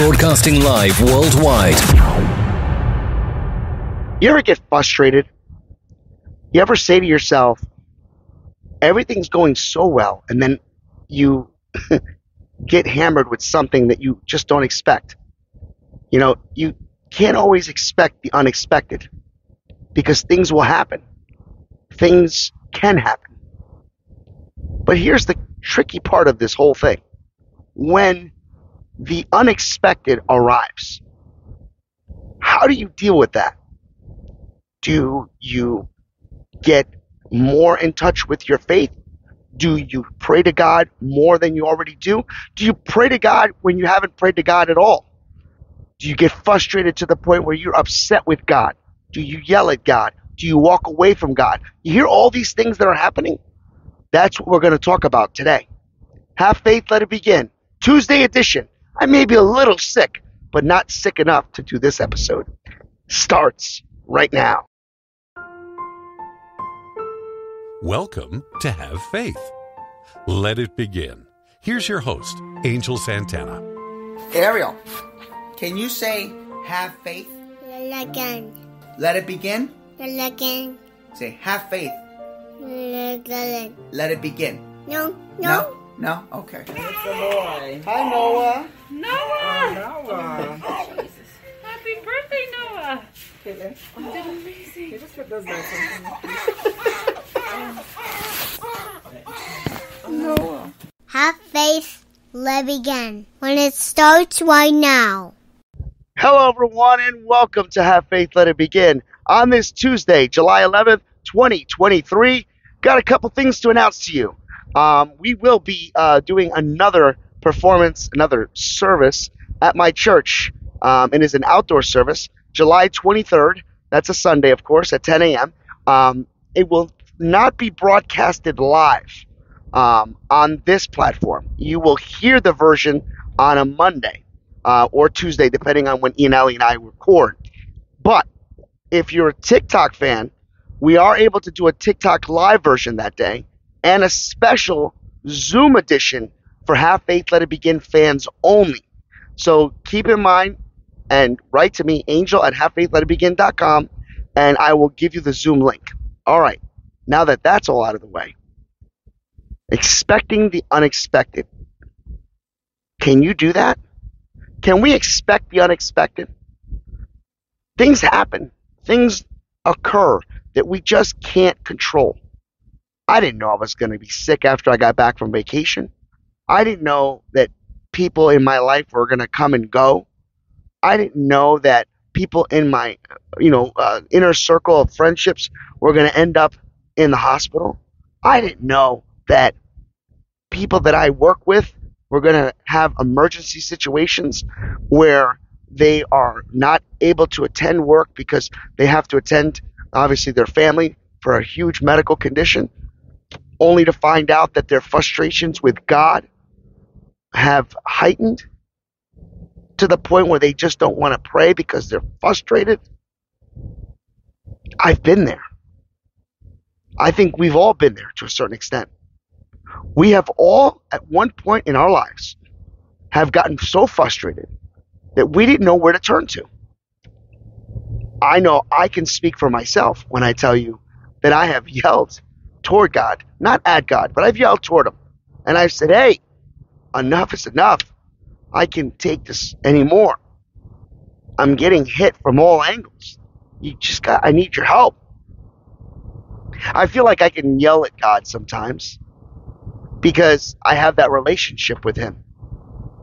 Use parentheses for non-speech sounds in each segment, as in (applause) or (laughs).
Broadcasting live worldwide. You ever get frustrated? You ever say to yourself, everything's going so well, and then you (laughs) get hammered with something that you just don't expect? You know, you can't always expect the unexpected because things will happen. Things can happen. But here's the tricky part of this whole thing. When the unexpected arrives, how do you deal with that? Do you get more in touch with your faith? Do you pray to God more than you already do? Do you pray to God when you haven't prayed to God at all? Do you get frustrated to the point where you're upset with God? Do you yell at God? Do you walk away from God? You hear all these things that are happening? That's what we're going to talk about today. Have faith, let it begin. Tuesday edition. I may be a little sick, but not sick enough to do this episode. Starts right now. Welcome to Have Faith. Let it begin. Here's your host, Angel Santana. Ariel, can you say have faith? Again. Let it begin? Again. Say have faith. Again. Let it begin. No, No? no. No? Okay. boy. Hi, Noah. Noah! Noah. Oh, Jesus. Happy birthday, Noah! Caitlin, You did amazing. you just put those lights on. Noah. Have faith, let begin. When it starts right now. Hello, everyone, and welcome to Have Faith, Let It Begin. On this Tuesday, July 11th, 2023, got a couple things to announce to you. Um, we will be uh, doing another performance, another service at my church. Um, it is an outdoor service, July 23rd. That's a Sunday, of course, at 10 a.m. Um, it will not be broadcasted live um, on this platform. You will hear the version on a Monday uh, or Tuesday, depending on when Ianelli and I record. But if you're a TikTok fan, we are able to do a TikTok live version that day and a special Zoom edition for Have Faith Let It Begin fans only. So keep in mind and write to me, angel at havefaithletitbegin.com, and I will give you the Zoom link. All right, now that that's all out of the way, expecting the unexpected. Can you do that? Can we expect the unexpected? Things happen, things occur that we just can't control. I didn't know I was going to be sick after I got back from vacation. I didn't know that people in my life were going to come and go. I didn't know that people in my, you know, uh, inner circle of friendships were going to end up in the hospital. I didn't know that people that I work with were going to have emergency situations where they are not able to attend work because they have to attend, obviously, their family for a huge medical condition, only to find out that their frustrations with God have heightened to the point where they just don't want to pray because they're frustrated. I've been there. I think we've all been there to a certain extent. We have all, at one point in our lives, have gotten so frustrated that we didn't know where to turn to. I know I can speak for myself when I tell you that I have (laughs) yelled toward God, not at God, but I've yelled toward Him. And I've said, hey, enough is enough. I can take this anymore. I'm getting hit from all angles. You just got, I need your help. I feel like I can yell at God sometimes because I have that relationship with Him.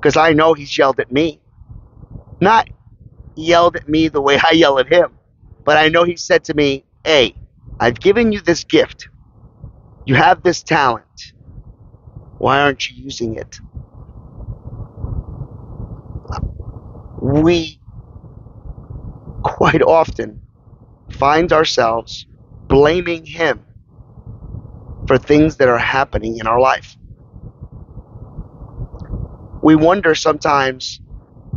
Because I know He's yelled at me. Not yelled at me the way I yell at Him, but I know He said to me, Hey, I've given you this gift. You have this talent. Why aren't you using it? We quite often find ourselves blaming Him for things that are happening in our life. We wonder sometimes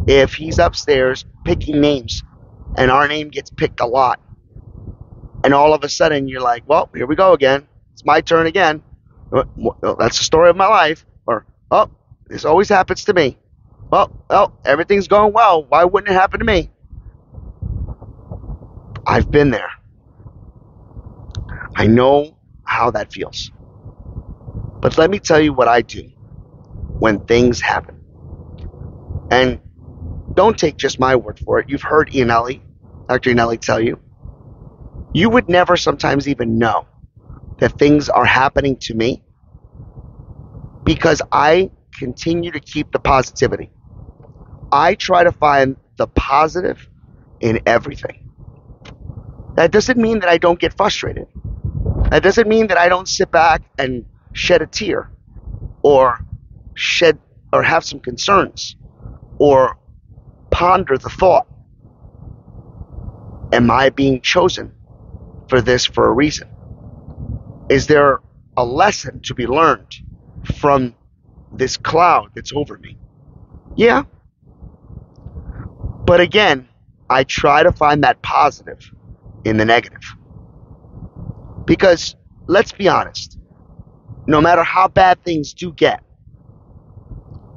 if He's upstairs picking names and our name gets picked a lot. And all of a sudden you're like, well, here we go again. It's my turn again. Uh, well, oh, That's the story of my life. Or, oh, this always happens to me. well, well, everything's going well. Why wouldn't it happen to me? I've been there. I know how that feels. But let me tell you what I do when things happen. And don't take just my word for it. You've heard Ianelli, Dr. Ianelli tell you. You would never sometimes even know that things are happening to me because I continue to keep the positivity. I try to find the positive in everything. That doesn't mean that I don't get frustrated. That doesn't mean that I don't sit back and shed a tear or shed or have some concerns or ponder the thought Am I being chosen for this for a reason? Is there a lesson to be learned from this cloud that's over me? Yeah. But again, I try to find that positive in the negative. Because let's be honest, no matter how bad things do get,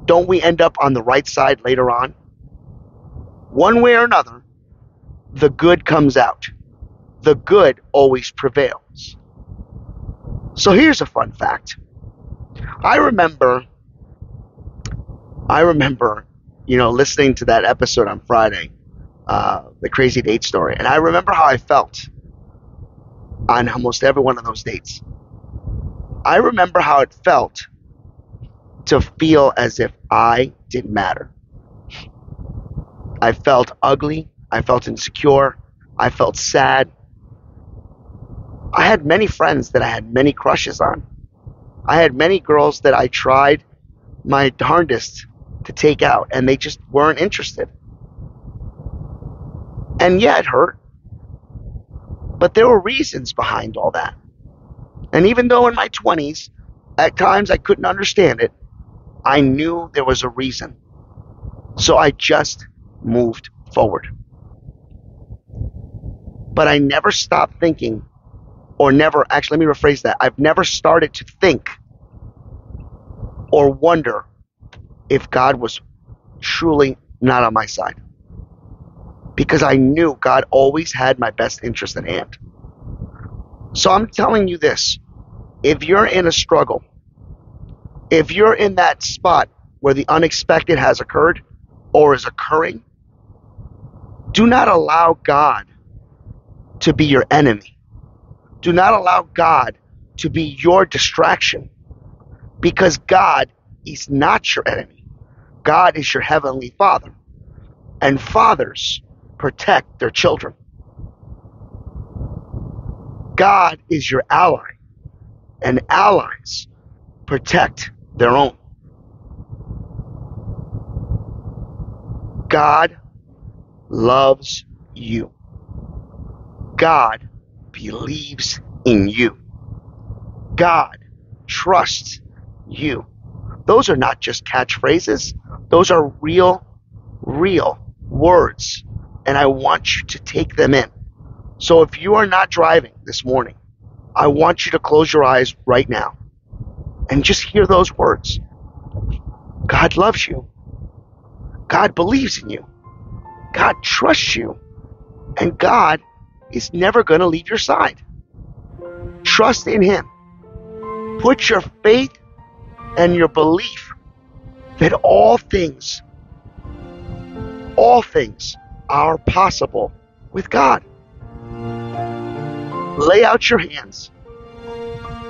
don't we end up on the right side later on? One way or another, the good comes out. The good always prevails. So here's a fun fact. I remember, I remember, you know, listening to that episode on Friday, uh, the crazy date story, and I remember how I felt on almost every one of those dates. I remember how it felt to feel as if I didn't matter. I felt ugly. I felt insecure. I felt sad. I had many friends that I had many crushes on. I had many girls that I tried my darndest to take out, and they just weren't interested. And yeah, it hurt. But there were reasons behind all that. And even though in my 20s, at times I couldn't understand it, I knew there was a reason. So I just moved forward. But I never stopped thinking, or never, actually, let me rephrase that. I've never started to think or wonder if God was truly not on my side. Because I knew God always had my best interest at hand. So I'm telling you this if you're in a struggle, if you're in that spot where the unexpected has occurred or is occurring, do not allow God to be your enemy. Do not allow God to be your distraction because God is not your enemy. God is your heavenly Father. And fathers protect their children. God is your ally, and allies protect their own. God loves you. God believes in you. God trusts you. Those are not just catchphrases, those are real, real words. And I want you to take them in. So if you are not driving this morning, I want you to close your eyes right now and just hear those words. God loves you. God believes in you. God trusts you. And God is never going to leave your side. Trust in Him. Put your faith and your belief that all things, all things are possible with God. Lay out your hands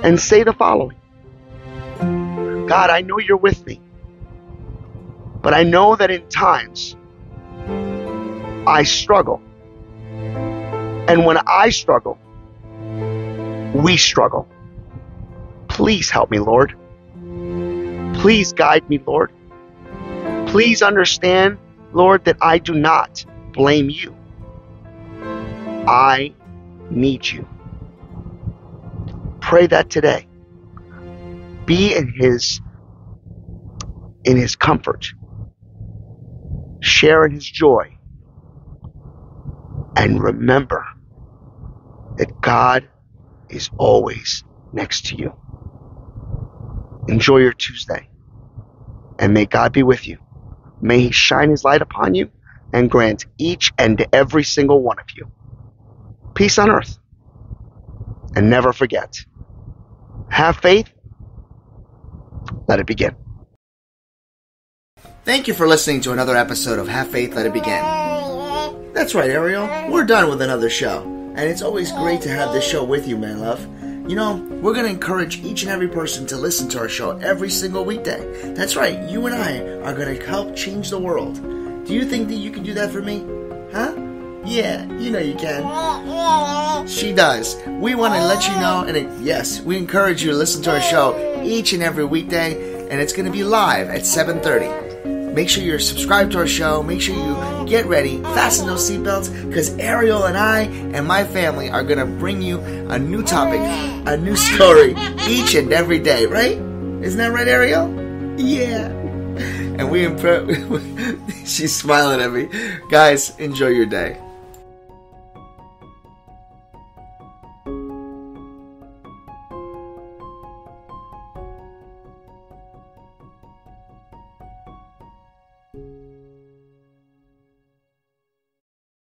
and say the following God, I know you're with me, but I know that in times I struggle. And when I struggle, we struggle. Please help me, Lord. Please guide me, Lord. Please understand, Lord, that I do not blame you. I need you. Pray that today. Be in his in his comfort. Share in his joy. And remember that God is always next to you. Enjoy your Tuesday. And may God be with you. May He shine His light upon you and grant each and every single one of you peace on earth. And never forget have faith, let it begin. Thank you for listening to another episode of Have Faith, Let It Begin. That's right, Ariel. We're done with another show. And it's always great to have this show with you, man love. You know, we're going to encourage each and every person to listen to our show every single weekday. That's right, you and I are going to help change the world. Do you think that you can do that for me? Huh? Yeah, you know you can. She does. We want to let you know, and it, yes, we encourage you to listen to our show each and every weekday, and it's going to be live at 7:30. Make sure you're subscribed to our show. Make sure you get ready, fasten those seatbelts, because Ariel and I and my family are going to bring you a new topic, a new story each and every day. Right? Isn't that right, Ariel? Yeah. And we impress. (laughs) She's smiling at me. Guys, enjoy your day.